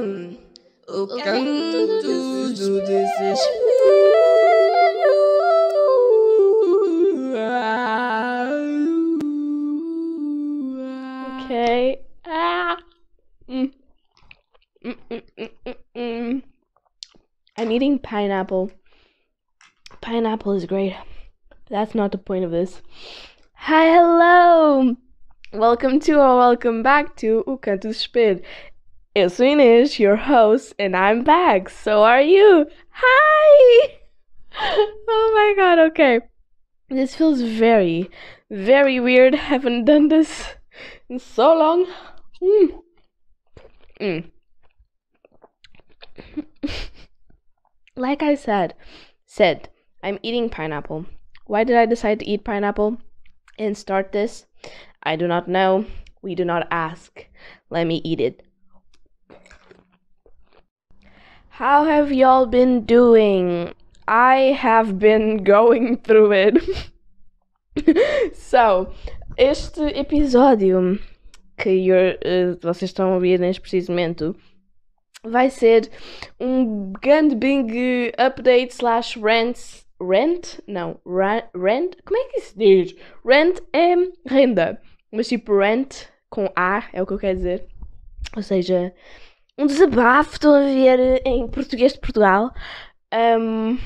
do. Okay. Ah. Mm. Mm, mm, mm, mm, mm. I'm eating pineapple. Pineapple is great. That's not the point of this. Hi, hello! Welcome to or welcome back to O Canto sou Inês, your host, and I'm back. So are you. Hi! Oh my god, okay. This feels very, very weird. Haven't done this in so long. Mm. Mm. like I said, said, I'm eating pineapple. Why did I decide to eat pineapple and start this? I do not know. We do not ask. Let me eat it. How have y'all been doing? I have been going through it. so, este episódio que uh, vocês estão a ouvir neste preciso momento vai ser um grande big update slash rent. Rent? Não, ra rent? Como é que se diz? Rent é renda, mas tipo rent com A é o que eu quero dizer. Ou seja, um desabafo, estou a ver em português de Portugal. Um,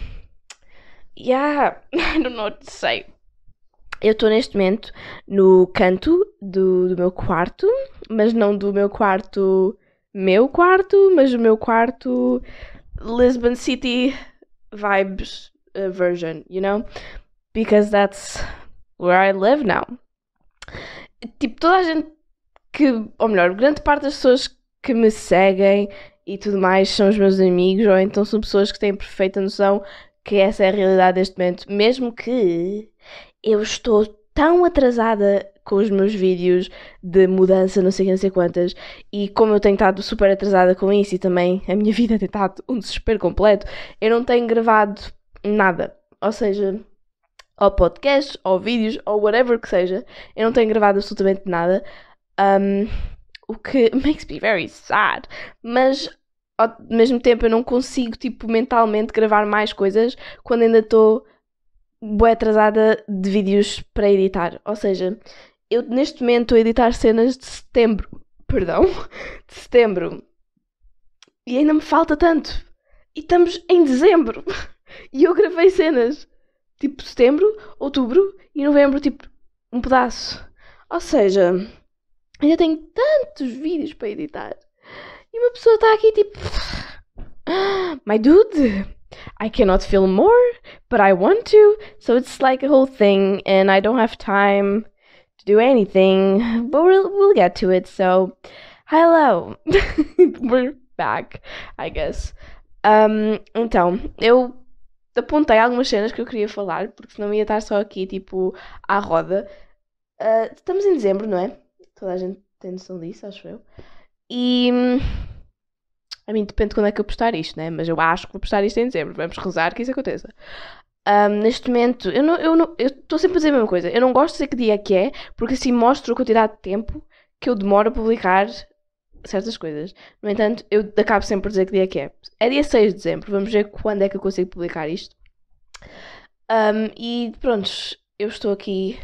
yeah, I don't know what to say. Eu estou neste momento no canto do, do meu quarto, mas não do meu quarto, meu quarto, mas o meu quarto Lisbon City vibes uh, version, you know? Because that's where I live now. Tipo, toda a gente que, ou melhor, grande parte das pessoas que me seguem e tudo mais são os meus amigos, ou então são pessoas que têm perfeita noção que essa é a realidade deste momento, mesmo que eu estou tão atrasada com os meus vídeos de mudança, não sei, não sei quantas, e como eu tenho estado super atrasada com isso e também a minha vida tem estado um desespero completo, eu não tenho gravado nada. Ou seja, ou podcast, ou vídeos, ou whatever que seja, eu não tenho gravado absolutamente nada. Um, o que makes me very sad. Mas ao mesmo tempo eu não consigo, tipo, mentalmente gravar mais coisas quando ainda estou boa atrasada de vídeos para editar. Ou seja, eu neste momento estou a editar cenas de setembro. Perdão, de setembro. E ainda me falta tanto. E estamos em dezembro. E eu gravei cenas tipo setembro, outubro e novembro, tipo um pedaço. Ou seja, ainda tenho tantos vídeos para editar. E uma pessoa está aqui tipo. My dude, I cannot film more, but I want to. So it's like a whole thing, and I don't have time to do anything. But we'll, we'll get to it. So, hello. We're back, I guess. Um, então, eu apontei algumas cenas que eu queria falar, porque senão ia estar só aqui, tipo, à roda. Uh, estamos em dezembro, não é? Toda a gente tem noção disso, acho eu. E. A mim depende de quando é que eu postar isto, né? Mas eu acho que vou postar isto em dezembro. Vamos rezar que isso aconteça. Um, neste momento, eu não, eu não, eu estou sempre a dizer a mesma coisa. Eu não gosto de dizer que dia é que é, porque assim mostro a quantidade de tempo que eu demoro a publicar certas coisas. No entanto, eu acabo sempre por dizer que dia é que é. É dia 6 de dezembro. Vamos ver quando é que eu consigo publicar isto. Um, e pronto, eu estou aqui.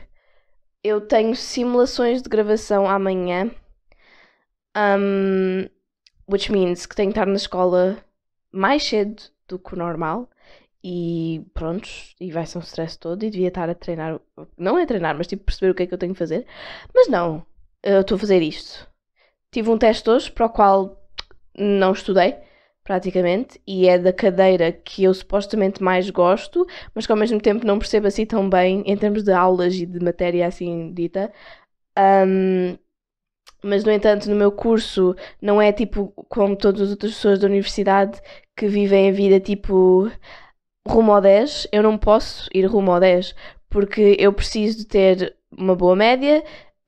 Eu tenho simulações de gravação amanhã. Um, which means que tenho que estar na escola mais cedo do que o normal. E pronto, e vai ser um stress todo. E devia estar a treinar, não é treinar, mas tipo perceber o que é que eu tenho que fazer. Mas não, eu estou a fazer isto. Tive um teste hoje para o qual não estudei, praticamente, e é da cadeira que eu supostamente mais gosto, mas que ao mesmo tempo não percebo assim tão bem em termos de aulas e de matéria assim dita. Um, mas no entanto no meu curso não é tipo como todas as outras pessoas da universidade que vivem a vida tipo rumo ao 10, eu não posso ir rumo ao 10 porque eu preciso de ter uma boa média,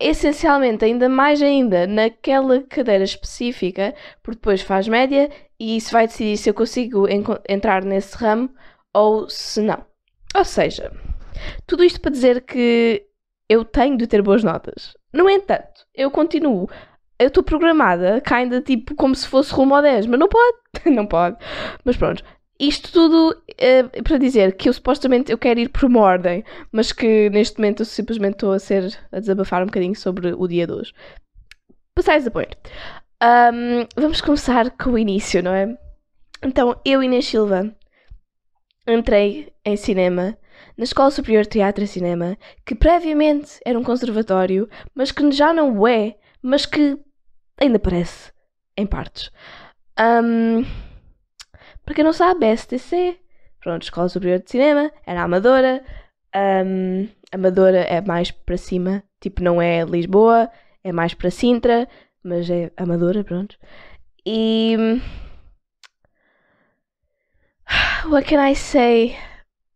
essencialmente ainda mais ainda naquela cadeira específica, porque depois faz média e isso vai decidir se eu consigo entrar nesse ramo ou se não. Ou seja, tudo isto para dizer que eu tenho de ter boas notas. No entanto, eu continuo eu estou programada, kinda tipo como se fosse rumo ao 10, mas não pode, não pode. Mas pronto, isto tudo é para dizer que eu supostamente eu quero ir por uma ordem, mas que neste momento eu simplesmente estou a ser a desabafar um bocadinho sobre o dia de hoje. Besides the point. Um, vamos começar com o início, não é? Então, eu, Inês Silva, entrei em cinema na Escola Superior de Teatro e Cinema, que previamente era um conservatório, mas que já não o é, mas que ainda parece em partes. Um, para quem não sabe, é STC, pronto, Escola Superior de Cinema, era amadora. Um, amadora é mais para cima, tipo, não é Lisboa, é mais para Sintra, mas é amadora, pronto. E. What can I say?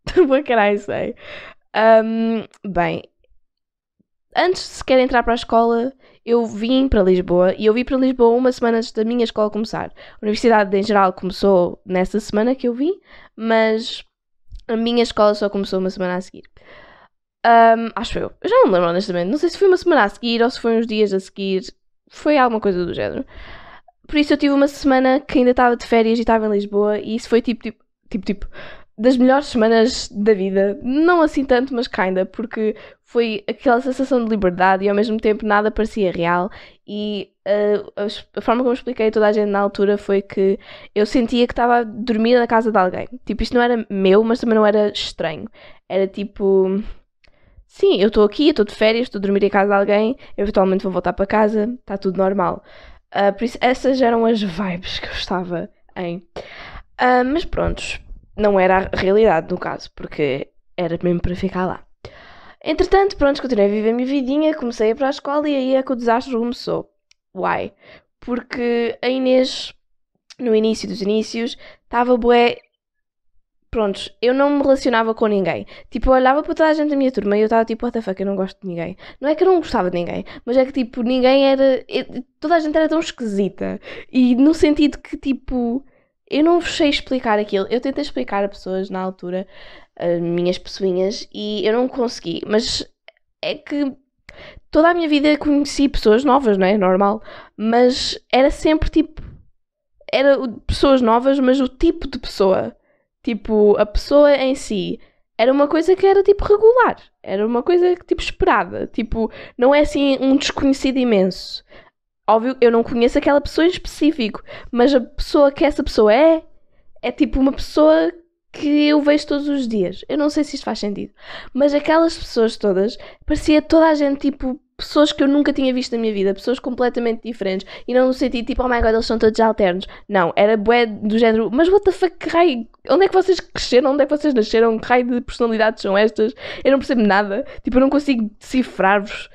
What can I say? Um, bem, antes de sequer entrar para a escola, eu vim para Lisboa e eu vim para Lisboa uma semana antes da minha escola começar. A universidade em geral começou nessa semana que eu vim, mas a minha escola só começou uma semana a seguir. Um, acho eu. Eu já não me lembro honestamente. Não sei se foi uma semana a seguir ou se foi uns dias a seguir. Foi alguma coisa do género. Por isso eu tive uma semana que ainda estava de férias e estava em Lisboa e isso foi tipo, tipo, tipo, tipo, das melhores semanas da vida. Não assim tanto, mas kinda, porque foi aquela sensação de liberdade e ao mesmo tempo nada parecia real. E uh, a, forma como expliquei a toda a gente na altura foi que eu sentia que estava a dormir na casa de alguém. Tipo, isto não era meu, mas também não era estranho. Era tipo. Sim, eu estou aqui, estou de férias, estou a dormir em casa de alguém, eventualmente vou voltar para casa, está tudo normal. Uh, por isso, essas eram as vibes que eu estava em. Uh, mas prontos, não era a realidade no caso, porque era mesmo para ficar lá. Entretanto, pronto, continuei a viver a minha vidinha, comecei a ir para a escola e aí é que o desastre começou. Why? Porque a Inês, no início dos inícios, estava bué. Prontos, eu não me relacionava com ninguém. Tipo, eu olhava para toda a gente da minha turma e eu estava tipo, what the fuck, eu não gosto de ninguém. Não é que eu não gostava de ninguém, mas é que tipo, ninguém era. Toda a gente era tão esquisita. E no sentido que tipo eu não vos sei explicar aquilo. Eu tentei explicar a pessoas na altura, as minhas pessoinhas, e eu não consegui. Mas é que toda a minha vida conheci pessoas novas, não é? Normal. Mas era sempre tipo. Era pessoas novas, mas o tipo de pessoa. Tipo, a pessoa em si. Era uma coisa que era tipo regular. Era uma coisa tipo esperada. Tipo, não é assim um desconhecido imenso. Óbvio, eu não conheço aquela pessoa em específico, mas a pessoa que essa pessoa é, é tipo uma pessoa que eu vejo todos os dias. Eu não sei se isto faz sentido, mas aquelas pessoas todas, parecia toda a gente tipo pessoas que eu nunca tinha visto na minha vida, pessoas completamente diferentes, e não no sentido tipo, oh my god, eles são todos alternos. Não, era bué do género, mas what the fuck, que raio, onde é que vocês cresceram, onde é que vocês nasceram, que raio de personalidades são estas? Eu não percebo nada, tipo, eu não consigo decifrar-vos.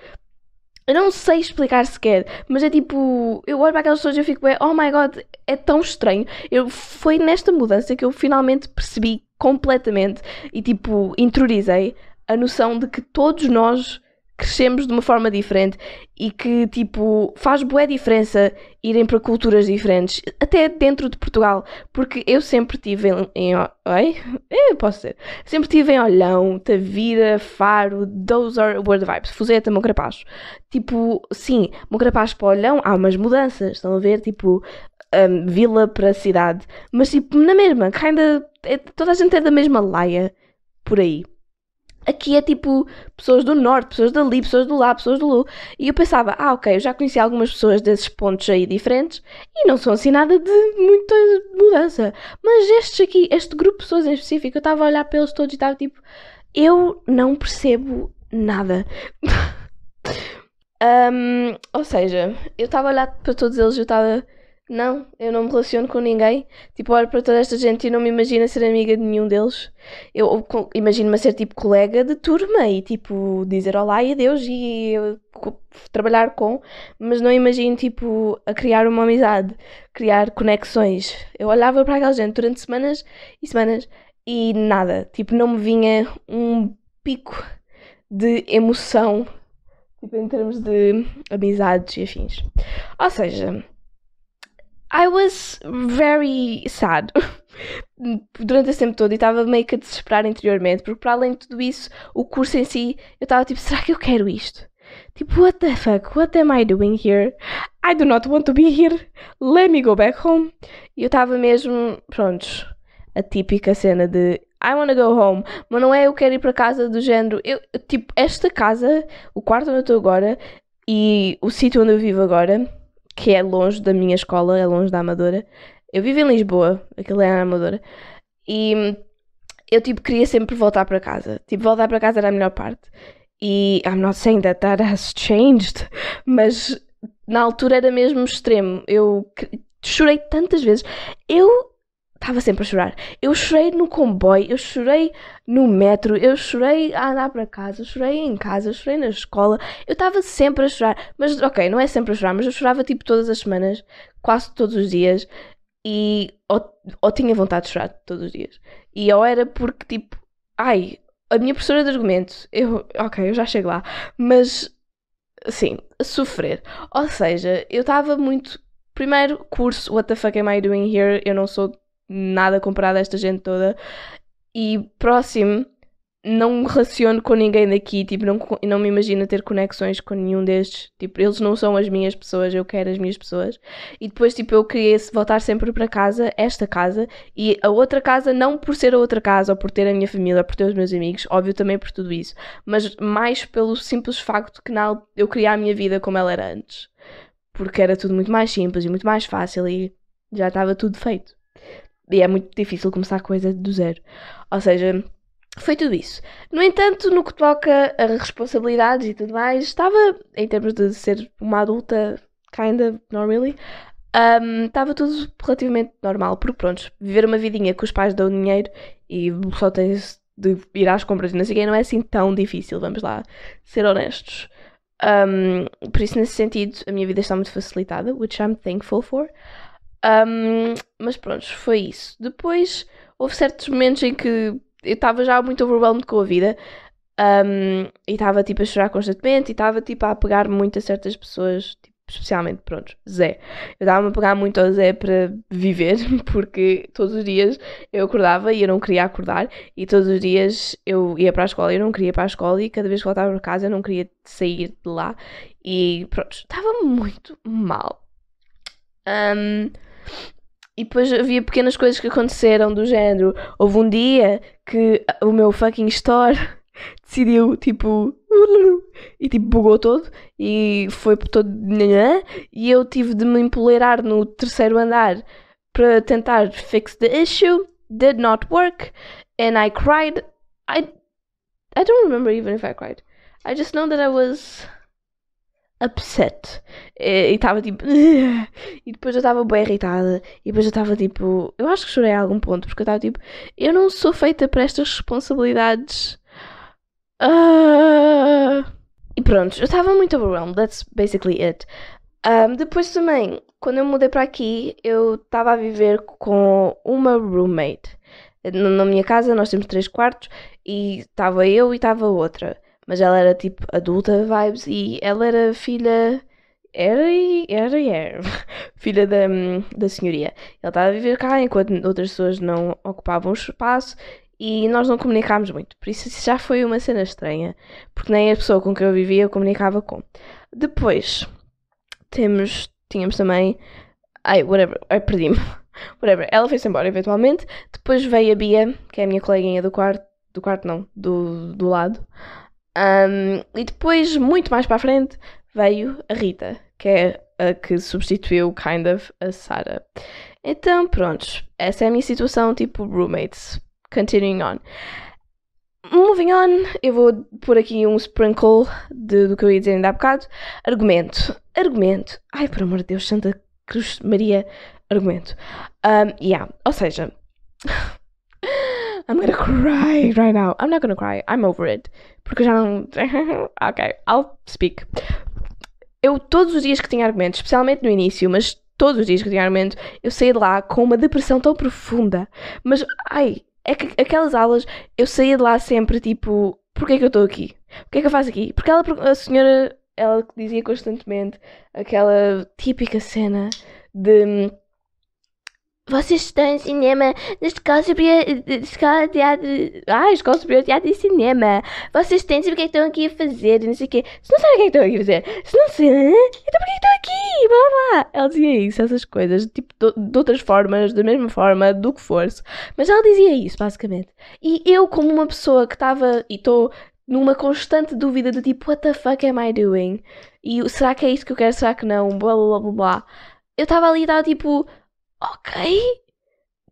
Eu não sei explicar sequer, mas é tipo, eu olho para aquelas pessoas e eu fico, oh my god, é tão estranho. Eu, foi nesta mudança que eu finalmente percebi completamente e tipo, interiorizei a noção de que todos nós crescemos de uma forma diferente e que, tipo, faz boa diferença irem para culturas diferentes, até dentro de Portugal, porque eu sempre tive em. em oi? É, posso ser. Sempre tive em Olhão, Tavira, Faro, those are word vibes. Fuzeta, Moncarapaz. Tipo, sim, Moncarapaz para Olhão há umas mudanças, estão a ver? Tipo, um, vila para cidade, mas tipo, na mesma, kinda, é, toda a gente é da mesma laia por aí. Aqui é tipo pessoas do norte, pessoas dali, pessoas do lá, pessoas do lu. E eu pensava, ah, ok, eu já conheci algumas pessoas desses pontos aí diferentes e não são assim nada de muita mudança. Mas estes aqui, este grupo de pessoas em específico, eu estava a olhar para eles todos e estava tipo, eu não percebo nada. um, ou seja, eu estava a olhar para todos eles e eu estava não, eu não me relaciono com ninguém. Tipo, olho para toda esta gente e não me imagino ser amiga de nenhum deles. Eu imagino-me ser tipo colega de turma e tipo dizer olá e adeus e eu, trabalhar com, mas não imagino tipo a criar uma amizade, criar conexões. Eu olhava para aquela gente durante semanas e semanas e nada. Tipo, não me vinha um pico de emoção, tipo, em termos de amizades e afins. Ou seja I was very sad durante esse tempo todo e estava meio que a desesperar interiormente, porque para além de tudo isso, o curso em si, eu estava tipo, será que eu quero isto? Tipo, what the fuck? What am I doing here? I do not want to be here. Let me go back home. E eu estava mesmo, prontos, a típica cena de I wanna go home, mas não é eu quero ir para casa do género. Eu, tipo, esta casa, o quarto onde eu estou agora e o sítio onde eu vivo agora, que é longe da minha escola, é longe da Amadora. Eu vivo em Lisboa, aquilo é a Amadora. E eu, tipo, queria sempre voltar para casa. Tipo, voltar para casa era a melhor parte. E I'm not saying that that has changed, mas na altura era mesmo extremo. Eu chorei tantas vezes. Eu estava sempre a chorar. Eu chorei no comboio, eu chorei no metro, eu chorei a andar para casa, eu chorei em casa, eu chorei na escola. Eu estava sempre a chorar. Mas, ok, não é sempre a chorar, mas eu chorava tipo todas as semanas, quase todos os dias. E ou, ou tinha vontade de chorar todos os dias. E ou era porque, tipo, ai, a minha professora de argumento, eu, ok, eu já chego lá, mas, sim, sofrer. Ou seja, eu estava muito. Primeiro curso, what the fuck am I doing here? Eu não sou nada comparado a esta gente toda. E próximo, não me relaciono com ninguém daqui, tipo, não, não me imagino ter conexões com nenhum destes. Tipo, eles não são as minhas pessoas, eu quero as minhas pessoas. E depois, tipo, eu queria voltar sempre para casa, esta casa, e a outra casa, não por ser a outra casa, ou por ter a minha família, ou por ter os meus amigos, óbvio também por tudo isso, mas mais pelo simples facto que não, eu queria a minha vida como ela era antes. Porque era tudo muito mais simples e muito mais fácil e já estava tudo feito. E é muito difícil começar coisa do zero. Ou seja, foi tudo isso. No entanto, no que toca a responsabilidades e tudo mais, estava, em termos de ser uma adulta, kinda, not really, um, estava tudo relativamente normal. Porque, pronto, viver uma vidinha que os pais dão dinheiro e só tens de ir às compras e não sei quem, não é assim tão difícil, vamos lá ser honestos. Um, por isso, nesse sentido, a minha vida está muito facilitada, which I'm thankful for. Um, mas pronto, foi isso. Depois houve certos momentos em que eu estava já muito overwhelmed com a vida um, e estava tipo a chorar constantemente e estava tipo a apegar muito a certas pessoas, tipo, especialmente, pronto, Zé. Eu estava-me a pegar muito ao Zé para viver, porque todos os dias eu acordava e eu não queria acordar, e todos os dias eu ia para a escola e eu não queria ir para a escola, e cada vez que voltava para casa eu não queria sair de lá, e pronto, estava muito mal. Um, e depois havia pequenas coisas que aconteceram do género. Houve um dia que o meu fucking store decidiu, tipo, e tipo, bugou todo e foi todo. E eu tive de me empoleirar no terceiro andar para tentar fix the issue. Did not work. And I cried. I, I don't remember even if I cried. I just know that I was upset. E estava tipo. E depois eu estava bem irritada. E depois eu estava tipo. Eu acho que chorei a algum ponto, porque eu estava tipo. Eu não sou feita para estas responsabilidades. Uh... E pronto, eu estava muito overwhelmed. That's basically it. Um, depois também, quando eu mudei para aqui, eu estava a viver com uma roommate. Na minha casa nós temos três quartos e estava eu e estava outra mas ela era tipo adulta vibes e ela era filha. Era e era, era filha da, da senhoria. Ela estava a viver cá enquanto outras pessoas não ocupavam o espaço e nós não comunicámos muito. Por isso já foi uma cena estranha, porque nem a pessoa com quem eu vivia eu comunicava com. Depois temos, tínhamos também. Ai, whatever, ai, perdi-me. Whatever, ela foi-se embora eventualmente. Depois veio a Bia, que é a minha coleguinha do quarto, do quarto não, do, do lado. Um, e depois, muito mais para a frente, veio a Rita, que é a que substituiu, kind of, a Sarah. Então, pronto, essa é a minha situação, tipo, roommates. Continuing on. Moving on, eu vou pôr aqui um sprinkle de, do que eu ia dizer ainda há bocado. Argumento. Argumento. Ai, por amor de Deus, Santa Cruz Maria, argumento. Um, yeah, ou seja, I'm gonna cry right now. I'm not gonna cry. I'm over it. Porque eu já não. ok, I'll speak. Eu, todos os dias que tinha argumentos, especialmente no início, mas todos os dias que tinha argumento, eu saía de lá com uma depressão tão profunda. Mas, ai, é que aquelas aulas, eu saía de lá sempre tipo: porquê é que eu estou aqui? O que é que eu faço aqui? Porque ela, a senhora, ela dizia constantemente aquela típica cena de vocês estão em cinema na Escola Superior, escola de Teatro. Ah, Escola Superior de Teatro e Cinema. Vocês têm de saber o que é que estão aqui a fazer, não sei o quê. Se não sabem o que é que estão aqui a fazer, se não sei, então por que estão aqui? Blá blá. Ela dizia isso, essas coisas, tipo, de, de outras formas, da mesma forma, do que fosse. Mas ela dizia isso, basicamente. E eu, como uma pessoa que estava, e estou numa constante dúvida de tipo, what the fuck am I doing? E será que é isto que eu quero? Será que não? Blá blá blá blá. Eu estava ali e estava tipo ok,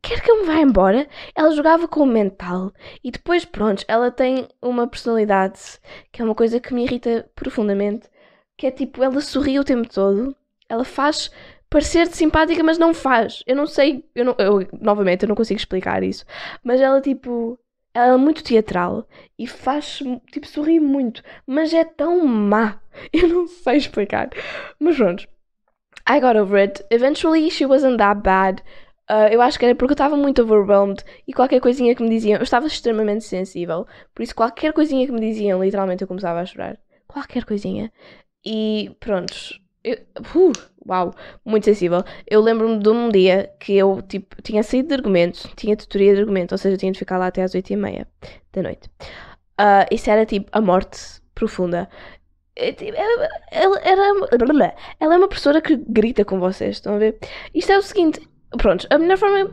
quer que eu me vá embora? Ela jogava com o mental e depois, pronto, ela tem uma personalidade que é uma coisa que me irrita profundamente, que é tipo, ela sorri o tempo todo, ela faz parecer simpática, mas não faz. Eu não sei, eu, não, eu novamente, eu não consigo explicar isso, mas ela tipo, ela é muito teatral e faz, tipo, sorrir muito, mas é tão má. Eu não sei explicar. Mas pronto. I got over it. Eventually, she wasn't that bad. Uh, eu acho que era porque eu estava muito overwhelmed e qualquer coisinha que me diziam, eu estava extremamente sensível, por isso qualquer coisinha que me diziam, literalmente eu começava a chorar. Qualquer coisinha. E pronto. Eu, uh, uau, muito sensível. Eu lembro-me de um dia que eu tipo, tinha saído de argumento, tinha tutoria de argumento, ou seja, eu tinha de ficar lá até às 8h30 da noite. Uh, isso era tipo a morte profunda. É, tipo, ela, era, ela é uma professora que grita com vocês, estão a ver? Isto é o seguinte, pronto, a melhor forma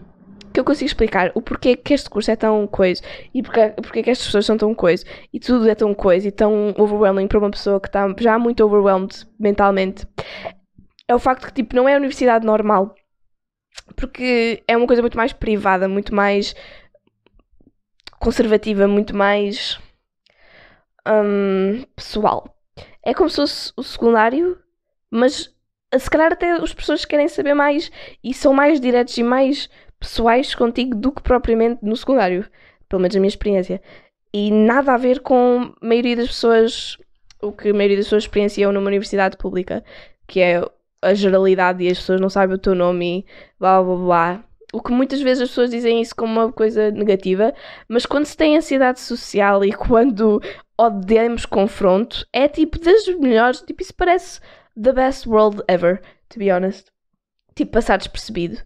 que eu consigo explicar o porquê que este curso é tão coisa e porque, porque que estas pessoas são tão coisa e tudo é tão coisa e tão overwhelming para uma pessoa que está já muito overwhelmed mentalmente é o facto que tipo não é a universidade normal. Porque é uma coisa muito mais privada, muito mais conservativa, muito mais um, pessoal é como se fosse o secundário, mas se calhar até as pessoas querem saber mais e são mais diretos e mais pessoais contigo do que propriamente no secundário. Pelo menos a minha experiência. E nada a ver com a maioria das pessoas, o que a maioria das pessoas experienciam numa universidade pública, que é a geralidade e as pessoas não sabem o teu nome e blá blá blá. O que muitas vezes as pessoas dizem isso como uma coisa negativa, mas quando se tem ansiedade social e quando odiamos confronto, é tipo das melhores. Tipo, isso parece the best world ever, to be honest. Tipo, passar despercebido.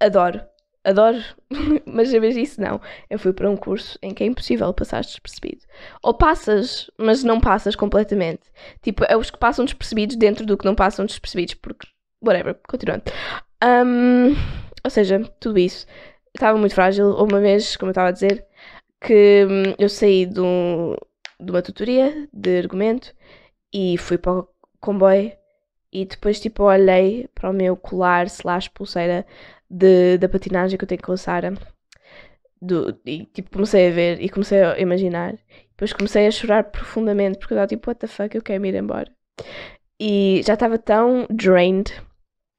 Adoro. Adoro. mas a vez disso, não. Eu fui para um curso em que é impossível passar despercebido. Ou passas, mas não passas completamente. Tipo, é os que passam despercebidos dentro do que não passam despercebidos, porque. Whatever. Continuando. Um, ou seja, tudo isso. Estava muito frágil. Uma vez, como eu estava a dizer, que hum, eu saí de um, de uma tutoria de argumento e fui para o comboio e depois tipo olhei para o meu colar slash pulseira de, da patinagem que eu tenho com a Sara do, e tipo comecei a ver e comecei a imaginar depois comecei a chorar profundamente porque eu estava tipo what the fuck eu quero me ir embora e já estava tão drained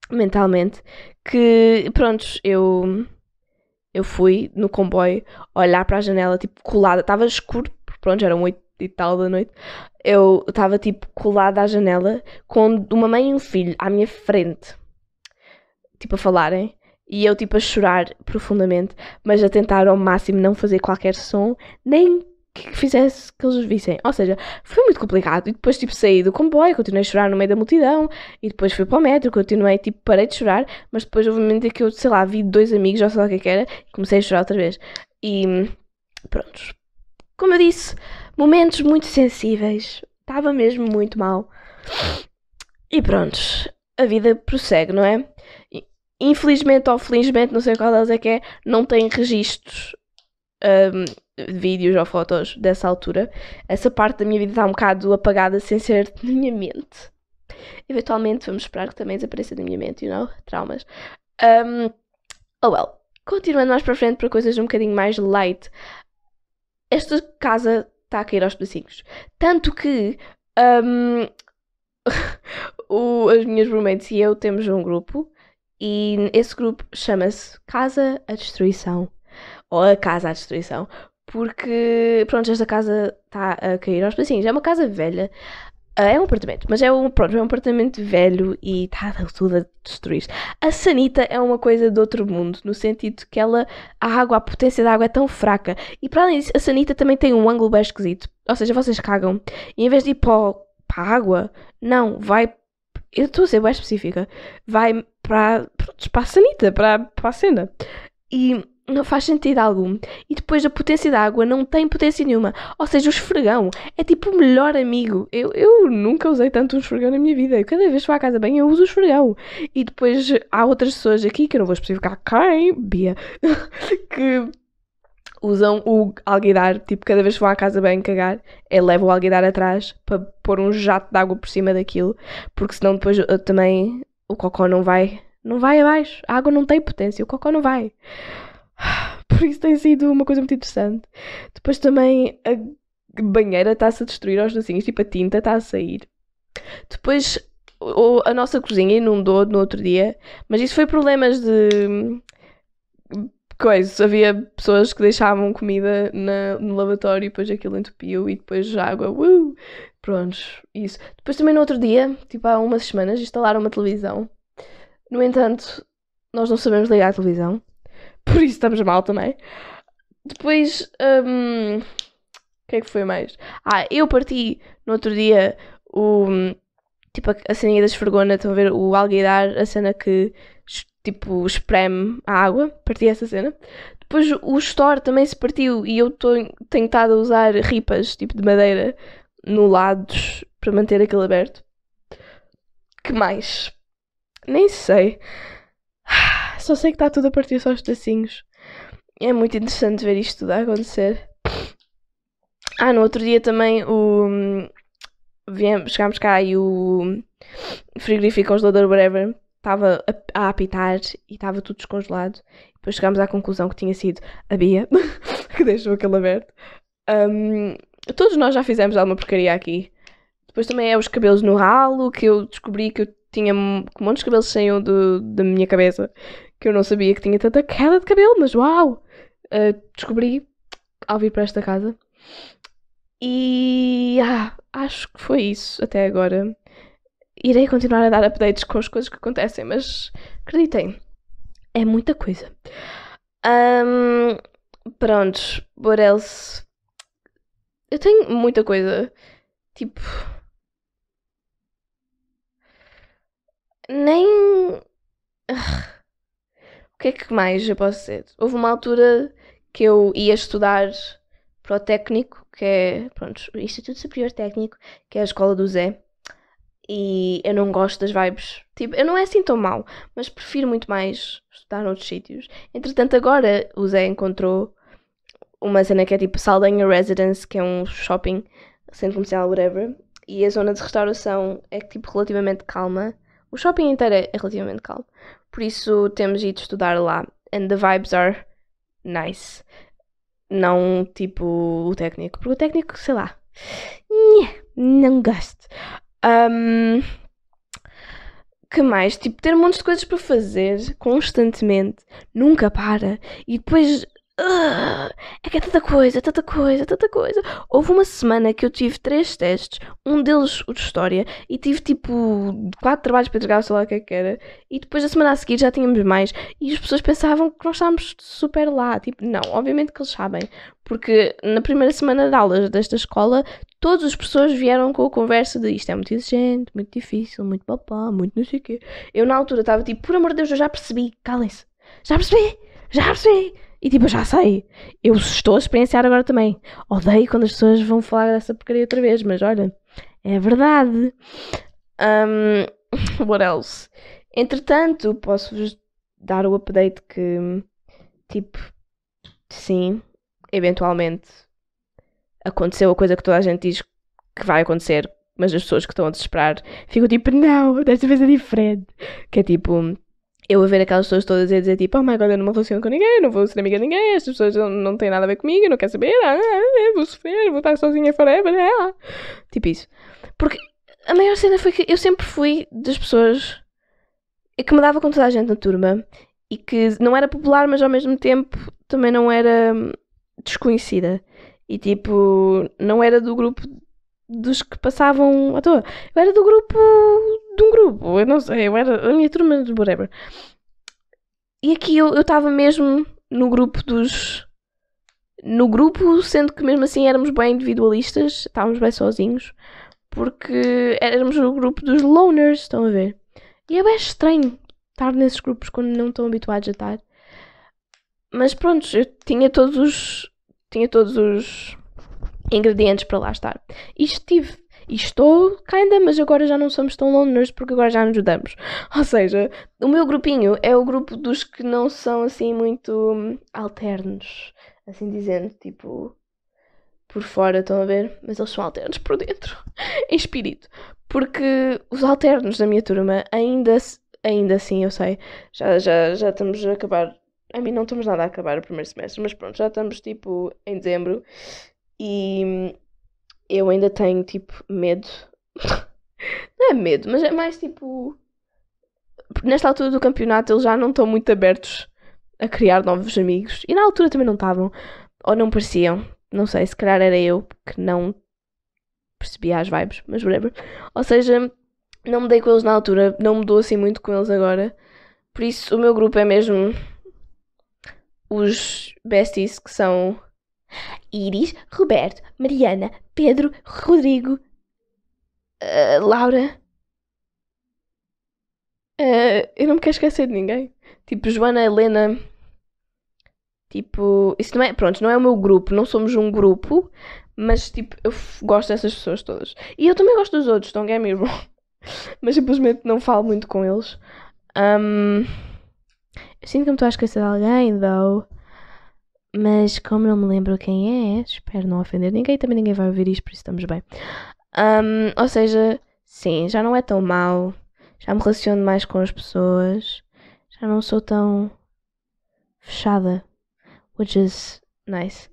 mentalmente que pronto eu eu fui no comboio olhar para a janela tipo colada estava escuro pronto, eram oito e tal da noite, eu estava tipo colada à janela com uma mãe e um filho à minha frente, tipo a falarem. E eu tipo a chorar profundamente, mas a tentar ao máximo não fazer qualquer som, nem que fizesse que eles vissem. Ou seja, foi muito complicado. E depois, tipo, saí do comboio, continuei a chorar no meio da multidão. E depois fui para o metro, continuei, tipo, parei de chorar. Mas depois houve um momento em que eu, sei lá, vi dois amigos, já sei lá o que, é que era, e comecei a chorar outra vez. E pronto. Como eu disse, momentos muito sensíveis. Estava mesmo muito mal. E pronto, a vida prossegue, não é? Infelizmente ou felizmente, não sei qual delas é que é, não tem registros um, vídeos ou fotos dessa altura. Essa parte da minha vida está um bocado apagada sem ser na minha mente. Eventualmente vamos esperar que também desapareça da minha mente, you know? Traumas. Um, oh well. Continuando mais para frente para coisas um bocadinho mais light. Esta casa está a cair aos pedacinhos. Tanto que um, o, as minhas roommates e eu temos um grupo e esse grupo chama-se Casa à Destruição. Ou a Casa à Destruição. Porque, pronto, esta casa está a cair aos pedacinhos. É uma casa velha. Uh, é um apartamento, mas é um, pronto, é um apartamento velho e está tudo a destruir. A sanita é uma coisa de outro mundo, no sentido que ela, a água, a potência da água é tão fraca. E para além disso, a sanita também tem um ângulo bem esquisito. Ou seja, vocês cagam e em vez de ir para, para a água, não, vai eu estou a ser bem específica, vai para, para a sanita, para, para a cena. E não faz sentido algum. E depois a potência da água não tem potência nenhuma. Ou seja, o esfregão é tipo o melhor amigo. Eu, eu nunca usei tanto um esfregão na minha vida. Eu, cada vez que vou à casa bem, eu uso o esfregão. E depois há outras pessoas aqui, que eu não vou especificar quem, Bia, que usam o alguidar, tipo, cada vez que vão à casa bem cagar, é leva o alguidar atrás para pôr um jato de água por cima daquilo, porque senão depois uh, também o cocó não vai, não vai abaixo. A água não tem potência, o cocó não vai. Por isso tem sido uma coisa muito interessante. Depois também a banheira está-se a destruir aos docinhos, tipo a tinta está a sair. Depois a nossa cozinha inundou no outro dia, mas isso foi problemas de coisa. Havia pessoas que deixavam comida na, no lavatório e depois aquilo entupiu e depois água. Uh! Isso. Depois também no outro dia, tipo há umas semanas, instalaram uma televisão. No entanto, nós não sabemos ligar a televisão. Por isso estamos mal também. Depois, um, o que é que foi mais? Ah, eu parti no outro dia o. Tipo, a, a ceninha da esfregona, estão a ver o alguidar, a cena que tipo espreme a água, parti essa cena. Depois o store também se partiu e eu tô, tenho estado a usar ripas tipo de madeira no lados para manter aquele aberto. Que mais? Nem sei. Só sei que está tudo a partir só os pedacinhos. É muito interessante ver isto tudo a acontecer. Ah, no outro dia também o. Chegámos cá e o frigorífico congelador, whatever, estava a, a, apitar e estava tudo descongelado. Depois chegámos à conclusão que tinha sido a Bia que deixou aquele aberto. Um, todos nós já fizemos alguma porcaria aqui. Depois também é os cabelos no ralo, que eu descobri que eu tinha um monte de cabelos saiam do, da minha cabeça que eu não sabia que tinha tanta queda de cabelo, mas uau! Uh, descobri ao vir para esta casa. E ah, acho que foi isso até agora. Irei continuar a dar updates com as coisas que acontecem, mas acreditem, é muita coisa. Um, prontos, what else? Eu tenho muita coisa. Tipo. Nem. O que é que mais eu posso dizer? Houve uma altura que eu ia estudar para o técnico, que é pronto, o Instituto Superior Técnico, que é a escola do Zé. E eu não gosto das vibes. Tipo, eu não é assim tão mal, mas prefiro muito mais estudar noutros sítios. Entretanto, agora o Zé encontrou uma cena que é tipo Saldanha Residence, que é um shopping, centro comercial, whatever. E a zona de restauração é tipo relativamente calma. O shopping inteiro é relativamente calmo. Por isso temos ido estudar lá. And the vibes are nice. Não tipo o técnico. Porque o técnico, sei lá. Não gosto. Um, que mais? Tipo, ter um monte de coisas para fazer constantemente. Nunca para. E depois Uh, é que é tanta coisa, tanta coisa, tanta coisa. Houve uma semana que eu tive três testes, um deles o de história, e tive tipo quatro trabalhos para entregar, sei lá o que é que era. E depois da semana a seguir já tínhamos mais. E as pessoas pensavam que nós estávamos super lá. Tipo, não, obviamente que eles sabem. Porque na primeira semana de aulas desta escola, todas as pessoas vieram com a conversa de isto é muito exigente, muito difícil, muito papá, muito não sei o quê. Eu na altura estava tipo, por amor de Deus, eu já percebi, calem-se, já percebi, já percebi. E tipo, eu já sei. Eu estou a experienciar agora também. Odeio quando as pessoas vão falar dessa porcaria outra vez, mas olha, é verdade. Um, what else? Entretanto, posso-vos dar o update que, tipo, sim, eventualmente aconteceu a coisa que toda a gente diz que vai acontecer, mas as pessoas que estão a desesperar ficam tipo, não, desta vez é diferente. Que é tipo eu a ver aquelas pessoas todas a dizer tipo, oh my god, eu não me relaciono com ninguém, não vou ser amiga de ninguém, estas pessoas não, não têm nada a ver comigo, não quero saber, ah, ah, vou sofrer, vou estar sozinha forever, ah. tipo isso. Porque a maior cena foi que eu sempre fui das pessoas que me dava com toda a gente na turma e que não era popular, mas ao mesmo tempo também não era hum, desconhecida. E tipo, não era do grupo dos que passavam à toa. Eu era do grupo. De um grupo. Eu não sei, eu era a minha turma de whatever. E aqui eu estava mesmo no grupo dos. No grupo, sendo que mesmo assim éramos bem individualistas, estávamos bem sozinhos, porque éramos o grupo dos loners, estão a ver? E é bem estranho estar nesses grupos quando não estão habituados a estar. Mas pronto, eu tinha todos os. Tinha todos os ingredientes para lá estar. E estive. E estou, kinda, mas agora já não somos tão loners porque agora já nos damos. Ou seja, o meu grupinho é o grupo dos que não são assim muito hum, alternos, assim dizendo, tipo, por fora, estão a ver? Mas eles são alternos por dentro, em espírito. Porque os alternos da minha turma, ainda, ainda assim, eu sei, já, já, já estamos a acabar. A mim não estamos nada a acabar o primeiro semestre, mas pronto, já estamos tipo em dezembro e hum, eu ainda tenho tipo medo. não é medo, mas é mais tipo. Nesta altura do campeonato eles já não estão muito abertos a criar novos amigos. E na altura também não estavam. Ou não pareciam. Não sei, se calhar era eu que não percebia as vibes, mas whatever. Ou seja, não me dei com eles na altura, não mudou assim muito com eles agora. Por isso, o meu grupo é mesmo os besties que são Iris, Roberto, Mariana, Pedro, Rodrigo, uh, Laura. Uh, eu não me quero esquecer de ninguém. Tipo, Joana, Helena. Tipo, isso não é. Pronto, não é o meu grupo, não somos um grupo, mas tipo, eu gosto dessas pessoas todas. E eu também gosto dos outros, don't get me wrong. Mas simplesmente não falo muito com eles. Um, eu sinto que me estou a esquecer de alguém, though. Mas como não me lembro quem é, espero não ofender ninguém, também ninguém vai ouvir isto, por isso estamos bem. Um, ou seja, sim, já não é tão mau. Já me relaciono mais com as pessoas. Já não sou tão fechada. Which is nice.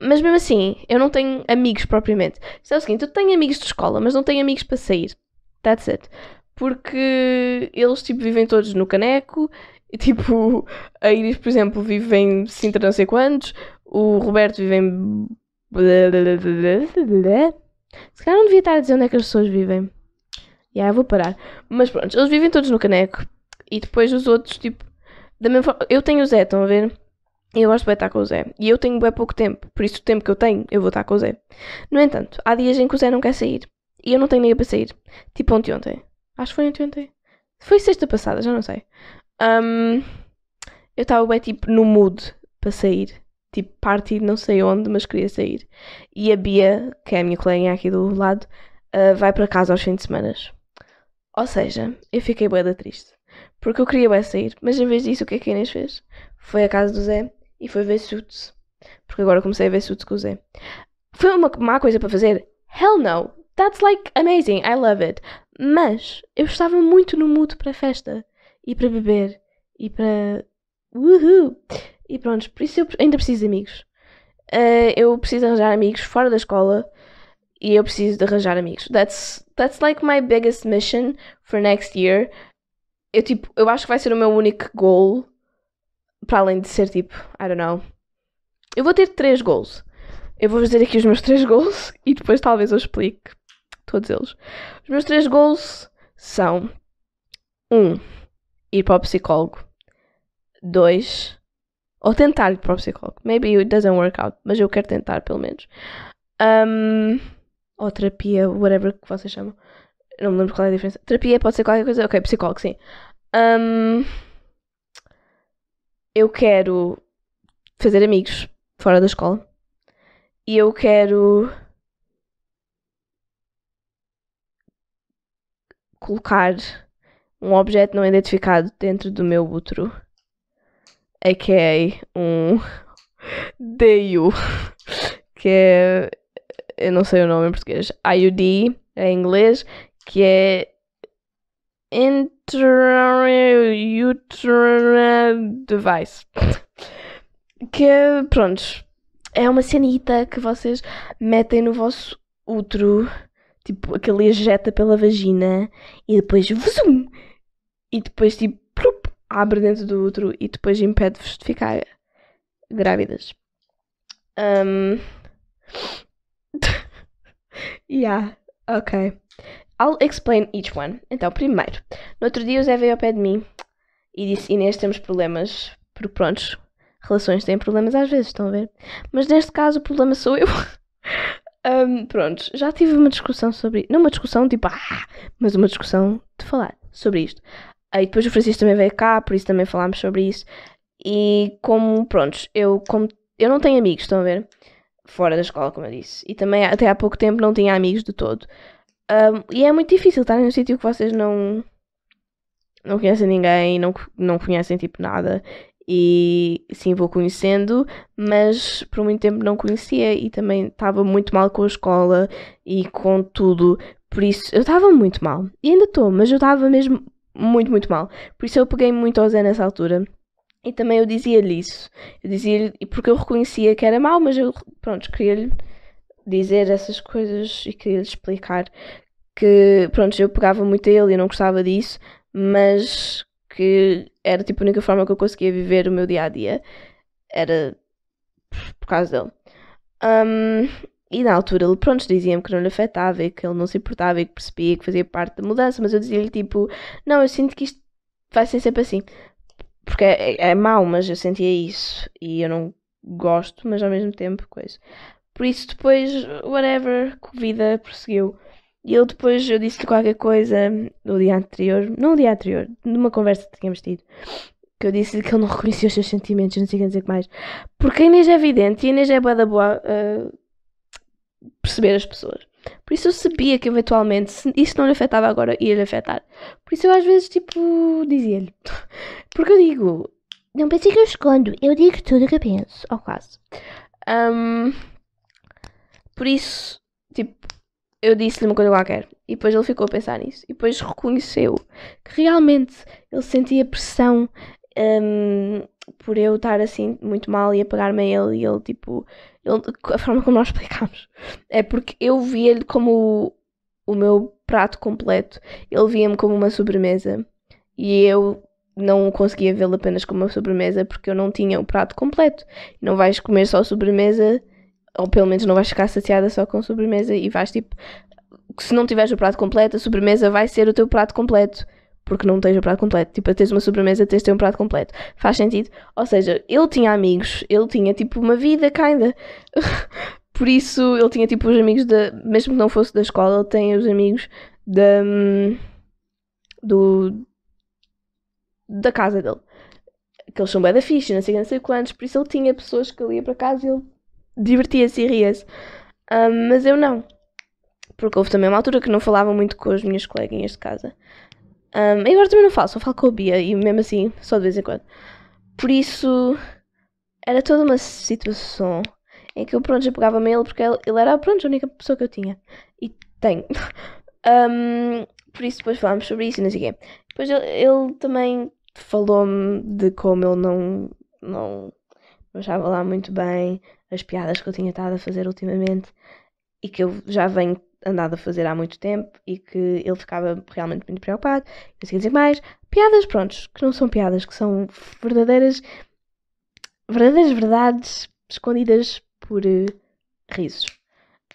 Mas mesmo assim, eu não tenho amigos propriamente. Isto é o seguinte, eu tenho amigos de escola, mas não tenho amigos para sair. That's it. Porque eles, tipo, vivem todos no caneco. Tipo, a Iris, por exemplo, vive em Sintra não sei quantos. O Roberto vive em... Se calhar não devia estar a dizer onde é que as pessoas vivem. Já, yeah, vou parar. Mas pronto, eles vivem todos no caneco. E depois os outros, tipo... Da mesma forma, eu tenho o Zé, estão a ver? Eu gosto de estar com o Zé. E eu tenho bem pouco tempo. Por isso, o tempo que eu tenho, eu vou estar com o Zé. No entanto, há dias em que o Zé não quer sair. E eu não tenho ninguém para sair. Tipo ontem ontem. Acho que foi ontem ontem. Foi sexta passada, já não sei. Um, eu estava bem tipo no mood para sair. Tipo, party não sei onde, mas queria sair. E a Bia, que é a minha colega aqui do lado, uh, vai para casa aos fins de semana. Ou seja, eu fiquei da triste. Porque eu queria bem sair. Mas em vez disso, o que é que a Inês fez? Foi à casa do Zé e foi ver Suits. Porque agora comecei a ver Suits com o Zé. Foi uma má coisa para fazer? Hell no! That's like amazing, I love it. Mas eu estava muito no mood para festa e para beber e para. Woohoo! E pronto, por isso eu ainda preciso de amigos. Uh, eu preciso arranjar amigos fora da escola e eu preciso de arranjar amigos. That's, that's like my biggest mission for next year. Eu, tipo, eu acho que vai ser o meu único goal para além de ser tipo, I don't know. Eu vou ter três goals. Eu vou fazer aqui os meus três goals e depois talvez eu explique todos eles. Os meus três goals são: um, ir para o psicólogo. Dois, ou tentar ir para o psicólogo. Maybe it doesn't work out, mas eu quero tentar pelo menos. Um, ou terapia, whatever que vocês chamam. Não me lembro qual é a diferença. Terapia pode ser qualquer coisa. Ok, psicólogo, sim. Um, eu quero fazer amigos fora da escola. E eu quero colocar um objeto não identificado dentro do meu útero, a.k.a. um DIU, que é, eu não sei o nome em português, IUD é em inglês, que é Intrauterine Device. Que, pronto, é uma cenita que vocês metem no vosso útero, tipo, aquele ejeta pela vagina e depois vuzum, e depois tipo, plup, abre dentro do útero e depois impede-vos de ficar grávidas. Um... yeah, ok. I'll explain each one. Então, primeiro, no outro dia o Zé veio ao pé de mim e disse: Inês, temos problemas. Porque, prontos, relações têm problemas às vezes, estão a ver? Mas neste caso, o problema sou eu. Um, pronto, já tive uma discussão sobre. Não uma discussão tipo, ah, mas uma discussão de falar sobre isto. Aí depois o Francisco também veio cá, por isso também falámos sobre isso. E como, pronto, eu, como, eu não tenho amigos, estão a ver? Fora da escola, como eu disse. E também até há pouco tempo não tinha amigos de todo. Um, e é muito difícil estar num sítio que vocês não. Não conhecem ninguém, não, não conhecem tipo nada e sim vou conhecendo, mas por muito tempo não conhecia e também estava muito mal com a escola e com tudo. Por isso eu estava muito mal. E ainda estou, mas eu estava mesmo muito, muito mal. Por isso eu peguei muito ao Zé nessa altura. E também eu dizia-lhe isso. Eu dizia-lhe, porque eu reconhecia que era mau, mas eu, pronto, queria-lhe dizer essas coisas e queria-lhe explicar que, pronto, eu pegava muito a ele e não gostava disso, mas que era tipo a única forma que eu conseguia viver o meu dia a dia. Era por causa dele. Um, e na altura ele, pronto, dizia-me que não lhe afetava e que ele não se importava e que percebia que fazia parte da mudança, mas eu dizia-lhe tipo: Não, eu sinto que isto vai ser sempre assim. Porque é, é, mau, mas eu sentia isso e eu não gosto, mas ao mesmo tempo, coisa. Por isso, depois, whatever, a vida prosseguiu. E ele depois, eu disse-lhe qualquer coisa no dia anterior, não no dia anterior, numa conversa que tínhamos tido, que eu disse-lhe que ele não reconhecia os seus sentimentos, não sei o que dizer mais. Porque a Inês é evidente e a Inês é boa da boa uh, perceber as pessoas. Por isso eu sabia que eventualmente, se isso não lhe afetava agora, ia lhe afetar. Por isso eu às vezes, tipo, dizia-lhe. Porque eu digo, não pensei que eu escondo, eu digo tudo o que eu penso, ao quase. Um, por isso, tipo, eu disse-lhe uma coisa qualquer. E depois ele ficou a pensar nisso. E depois reconheceu que realmente ele sentia pressão um, por eu estar assim muito mal e apagar-me a ele. E ele, tipo, ele, a forma como nós explicámos é porque eu via-lhe como o, o meu prato completo. Ele via-me como uma sobremesa. E eu não conseguia vê-lo apenas como uma sobremesa porque eu não tinha o prato completo. Não vais comer só sobremesa ou pelo menos não vais ficar saciada só com sobremesa e vais tipo. Se não tiveres o prato completo, a sobremesa vai ser o teu prato completo. Porque não tens o prato completo. Tipo, a teres uma sobremesa, tens de ter um prato completo. Faz sentido? Ou seja, ele tinha amigos, ele tinha tipo uma vida, kinda. Por isso, ele tinha tipo os amigos da. Mesmo que não fosse da escola, ele tem os amigos da. Hum, do. da casa dele. Que eles são bem da ficha, não sei, não sei quantos. Por isso, ele tinha pessoas que ele ia para casa e ele divertia-se e ria-se. Um, mas eu não. Porque houve também uma altura que não falava muito com as minhas coleguinhas de casa. Um, agora também não falo, só falo com a Bia e mesmo assim, só de vez em quando. Por isso, era toda uma situação em que eu, pronto, já pegava-me ele porque ele, ele, era, pronto, a única pessoa que eu tinha. E tenho. Um, por isso, depois falámos sobre isso e não sei o quê. Depois ele, ele também falou-me de como ele não, não achava lá muito bem as piadas que eu tinha estado a fazer ultimamente e que eu já venho andado a fazer há muito tempo e que ele ficava realmente muito preocupado. Eu sei dizer mais. Piadas, prontos, que não são piadas, que são verdadeiras, verdadeiras verdades escondidas por uh, risos.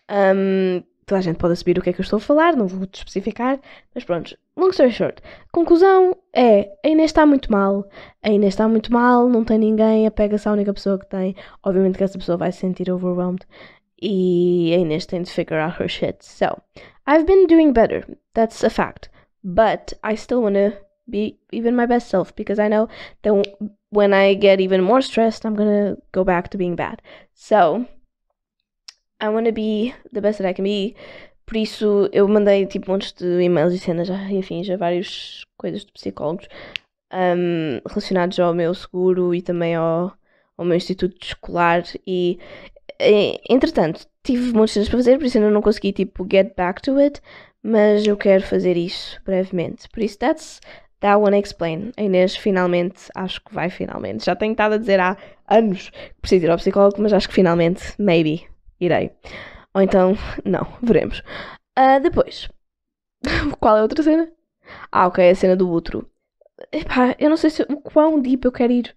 Um, toda a gente pode saber o que é que eu estou a falar, não vou te especificar, mas pronto. Long story short. Conclusão é, a Inês está muito mal, a Inês está muito mal, não tem ninguém, apega-se à única pessoa que tem. Obviamente que essa pessoa vai se sentir overwhelmed e a Inês tem de figure out her shit. So, I've been doing better, that's a fact. But I still want to be even my best self because I know that when I get even more stressed, I'm gonna go back to being bad. So, I want to be the best that I can be. Por isso eu mandei tipo montes de e-mails e cenas e afins a várias coisas de psicólogos um, relacionados ao meu seguro e também ao, ao meu instituto escolar e entretanto tive muitas coisas para fazer, por isso ainda não consegui tipo get back to it, mas eu quero fazer isso brevemente. Por isso that's that one explain. A Inês finalmente, acho que vai finalmente. Já tenho estado a dizer há anos que preciso ir ao psicólogo, mas acho que finalmente, maybe, irei. Ou então, não, veremos. Uh, depois, qual é a outra cena? Ah, ok, a cena do outro. Epá, eu não sei se, o quão deep eu quero ir.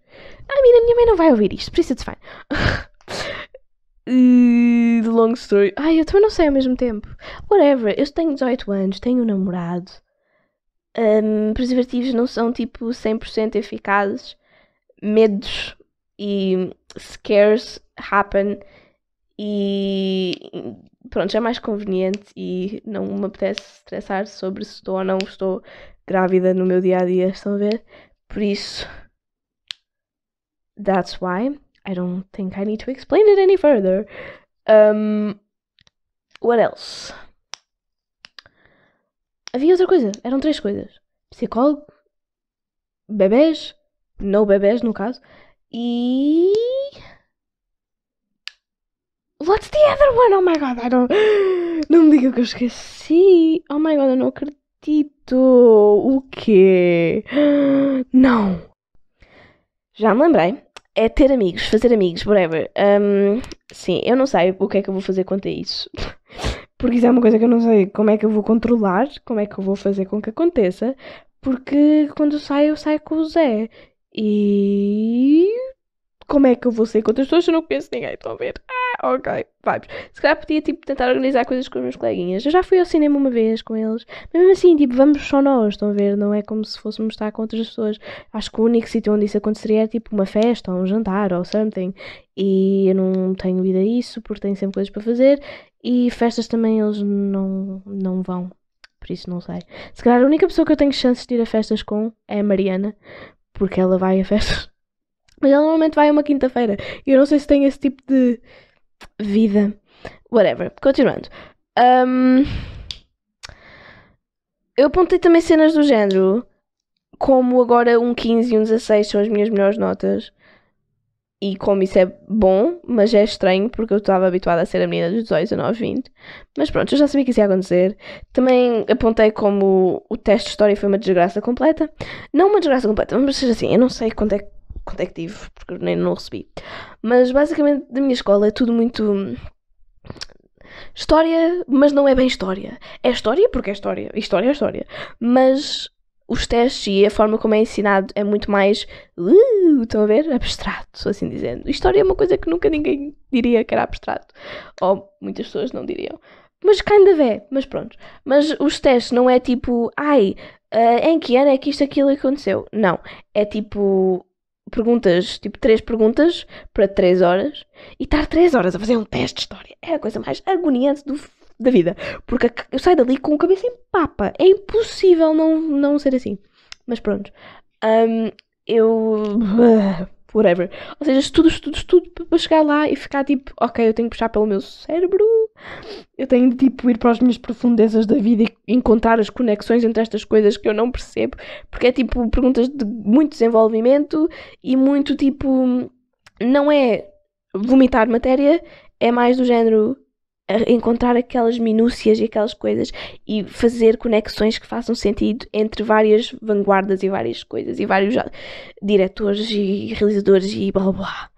Ah, minha, minha mãe não vai ouvir isto, por isso it's fine. uh, long story. Ai, eu também não sei ao mesmo tempo. Whatever, eu tenho 18 anos, tenho um namorado. Um, preservativos não são tipo 100% eficazes. Medos e scares happen e pronto, é mais conveniente e não me apetece estressar sobre se estou ou não estou grávida no meu dia a dia, estão a ver? Por isso, that's why I don't think I need to explain it any further. Um, what else? Havia outra coisa, eram três coisas: psicólogo, bebês, no bebês no caso, e. What's the other one? Oh my god, I don't. Não me diga que eu esqueci. Oh my god, eu não acredito. O quê? Não. Já me lembrei. É ter amigos, fazer amigos, whatever. Um, sim, eu não sei o que é que eu vou fazer quanto a isso. Porque isso é uma coisa que eu não sei como é que eu vou controlar, como é que eu vou fazer com que aconteça. Porque quando eu saio, eu saio com o Zé. E. Como é que eu vou sair com outras pessoas se eu não conheço ninguém? Estão a ver? Ah, ok, vibes. Se calhar podia tipo, tentar organizar coisas com os meus coleguinhas. Eu já fui ao cinema uma vez com eles. Mas mesmo assim, tipo, vamos só nós, estão a ver? Não é como se fôssemos estar com outras pessoas. Acho que o único sítio onde isso aconteceria é tipo uma festa ou um jantar ou something. E eu não tenho vida a isso porque tenho sempre coisas para fazer. E festas também eles não, não vão. Por isso não sei. Se calhar a única pessoa que eu tenho chances de ir a festas com é a Mariana. Porque ela vai a festas. Mas ela normalmente vai a uma quinta-feira. E eu não sei se tem esse tipo de vida. Whatever. Continuando. Um, eu apontei também cenas do género. Como agora um 15 e um 16 são as minhas melhores notas. E como isso é bom, mas é estranho porque eu estava habituada a ser a menina dos 18, 19, 20. Mas pronto, eu já sabia que isso ia acontecer. Também apontei como o teste de história foi uma desgraça completa. Não uma desgraça completa, mas seja assim, eu não sei quanto é, quanto é que tive, porque nem não recebi. Mas basicamente da minha escola é tudo muito. História, mas não é bem história. É história porque é história. História é história. Mas os testes e a forma como é ensinado é muito mais. Uh, estão a ver? Abstrato, assim dizendo. História é uma coisa que nunca ninguém diria que era abstrato. Ou muitas pessoas não diriam. Mas kinda é, mas pronto. Mas os testes não é tipo, ai, uh, em que ano é que isto, aquilo aconteceu? Não. É tipo, perguntas, tipo três perguntas para três horas e estar três horas a fazer um teste de história é a coisa mais agoniante do, da vida. Porque eu saio dali com a cabeça em papa. É impossível não, não ser assim. Mas pronto. Um, eu. Whatever. Ou seja, estudo, estudo, estudo para chegar lá e ficar tipo, ok, eu tenho que puxar pelo meu cérebro. Eu tenho de tipo ir para as minhas profundezas da vida e encontrar as conexões entre estas coisas que eu não percebo. Porque é tipo perguntas de muito desenvolvimento e muito tipo. Não é vomitar matéria, é mais do género encontrar aquelas minúcias e aquelas coisas e fazer conexões que façam sentido entre várias vanguardas e várias coisas e vários diretores e realizadores e blá blá.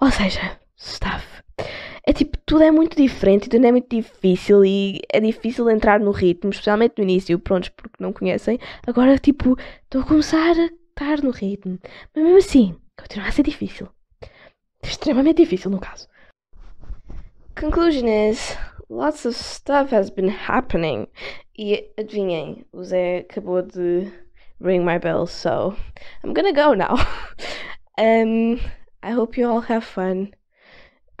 Ou seja, stuff. É tipo, tudo é muito diferente, tudo é muito difícil e é difícil entrar no ritmo, especialmente no início, prontos, porque não conhecem. Agora, tipo, estou a começar a estar no ritmo. Mas mesmo assim, continua a ser difícil. Extremamente difícil, no caso. Conclusion is, lots of stuff has been happening. E adivinhem, o Zé acabou de ring my bell, so I'm gonna go now. um, I hope you all have fun.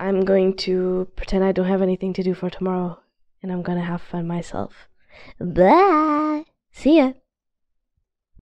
I'm going to pretend I don't have anything to do for tomorrow, and I'm gonna have fun myself. Bye! See ya!